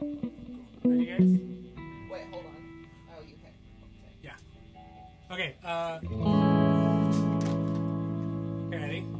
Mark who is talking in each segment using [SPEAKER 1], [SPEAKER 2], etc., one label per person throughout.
[SPEAKER 1] Ready, guys?
[SPEAKER 2] Wait, hold on. Oh, you hit. Okay.
[SPEAKER 1] Yeah. Okay, uh. Okay, ready?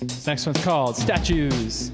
[SPEAKER 3] This next one's called Statues.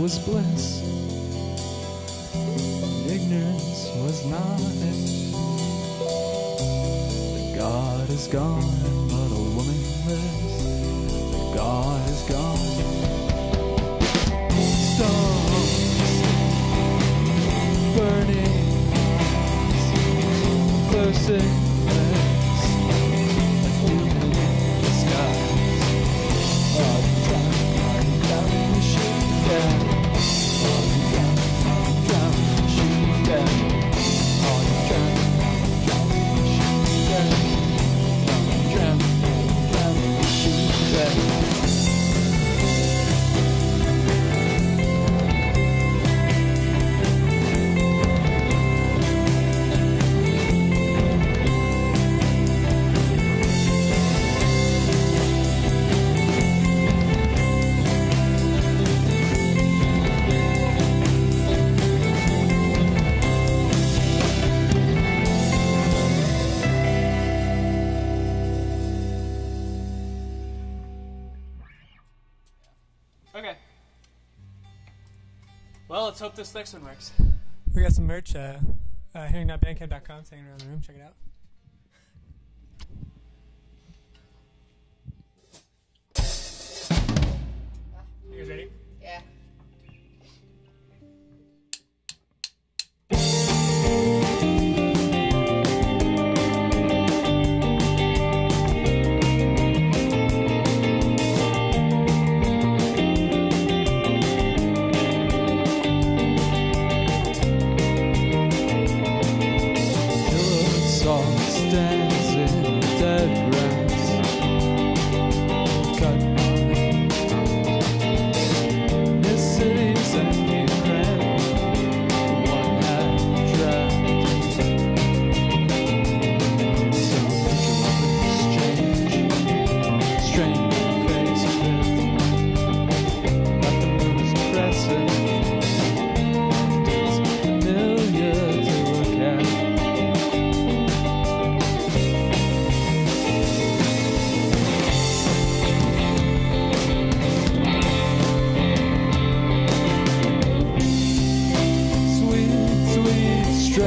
[SPEAKER 1] was bliss. Ignorance was not it. The God is gone, but a woman lives. The God is gone. Stones burning,
[SPEAKER 4] closer. hope this next one works.
[SPEAKER 3] We got some merch. Uh, uh, herring.bandcamp.com, hanging around the room. Check it out.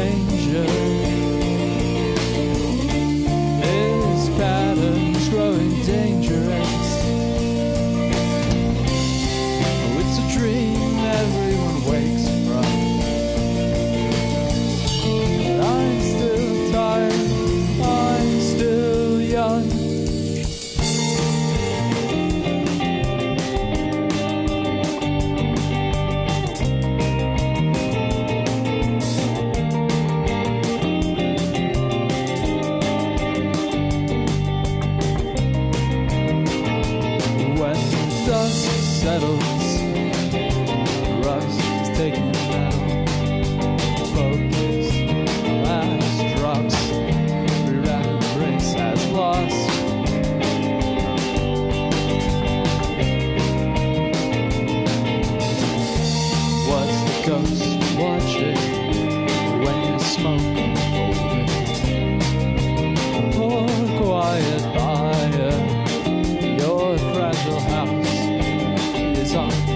[SPEAKER 1] stranger. 上。